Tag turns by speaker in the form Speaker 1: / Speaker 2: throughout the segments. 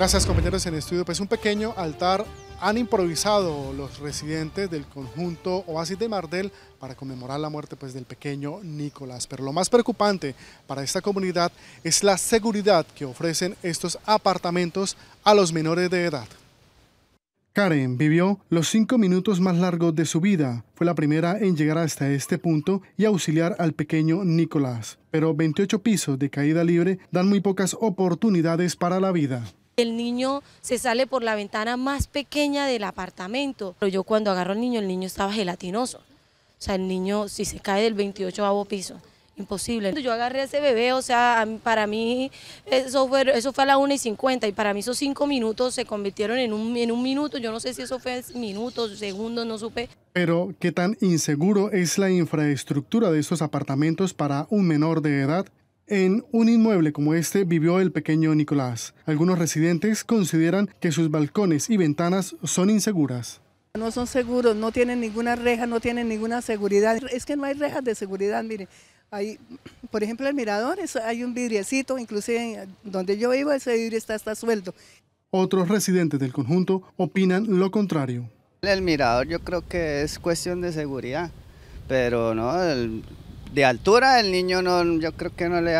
Speaker 1: Gracias compañeros en estudio. Pues un pequeño altar han improvisado los residentes del conjunto Oasis de Mardel para conmemorar la muerte pues, del pequeño Nicolás. Pero lo más preocupante para esta comunidad es la seguridad que ofrecen estos apartamentos a los menores de edad. Karen vivió los cinco minutos más largos de su vida. Fue la primera en llegar hasta este punto y auxiliar al pequeño Nicolás. Pero 28 pisos de caída libre dan muy pocas oportunidades para la vida.
Speaker 2: El niño se sale por la ventana más pequeña del apartamento. Pero yo cuando agarro al niño, el niño estaba gelatinoso. O sea, el niño si se cae del 28 piso imposible. Yo agarré a ese bebé, o sea, para mí eso fue, eso fue a la 1 y 50 y para mí esos cinco minutos se convirtieron en un, en un minuto. Yo no sé si eso fue minutos, segundos, no supe.
Speaker 1: Pero, ¿qué tan inseguro es la infraestructura de estos apartamentos para un menor de edad? En un inmueble como este vivió el pequeño Nicolás. Algunos residentes consideran que sus balcones y ventanas son inseguras.
Speaker 3: No son seguros, no tienen ninguna reja, no tienen ninguna seguridad. Es que no hay rejas de seguridad, mire. Hay, por ejemplo, el mirador, hay un vidriecito, inclusive donde yo vivo ese vidrio está, está suelto.
Speaker 1: Otros residentes del conjunto opinan lo contrario.
Speaker 4: El mirador yo creo que es cuestión de seguridad, pero no, de altura el niño no, yo creo que no le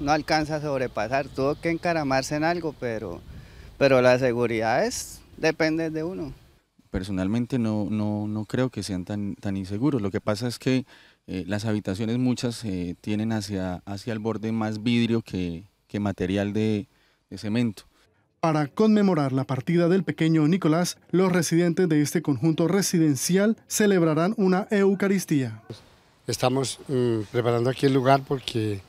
Speaker 4: no alcanza a sobrepasar, tuvo que encaramarse en algo, pero, pero la seguridad es, depende de uno.
Speaker 5: Personalmente no, no, no creo que sean tan, tan inseguros, lo que pasa es que eh, las habitaciones muchas eh, tienen hacia, hacia el borde más vidrio que, que material de, de cemento.
Speaker 1: Para conmemorar la partida del pequeño Nicolás, los residentes de este conjunto residencial celebrarán una Eucaristía.
Speaker 6: Estamos mm, preparando aquí el lugar porque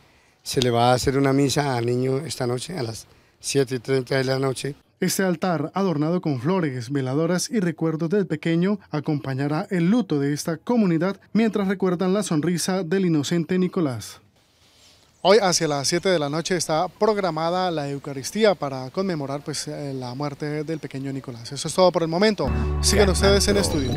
Speaker 6: se le va a hacer una misa al niño esta noche a las 7 y 30 de la noche.
Speaker 1: Este altar, adornado con flores, veladoras y recuerdos del pequeño, acompañará el luto de esta comunidad mientras recuerdan la sonrisa del inocente Nicolás. Hoy hacia las 7 de la noche está programada la Eucaristía para conmemorar pues, eh, la muerte del pequeño Nicolás. Eso es todo por el momento. Sigan ustedes en estudio.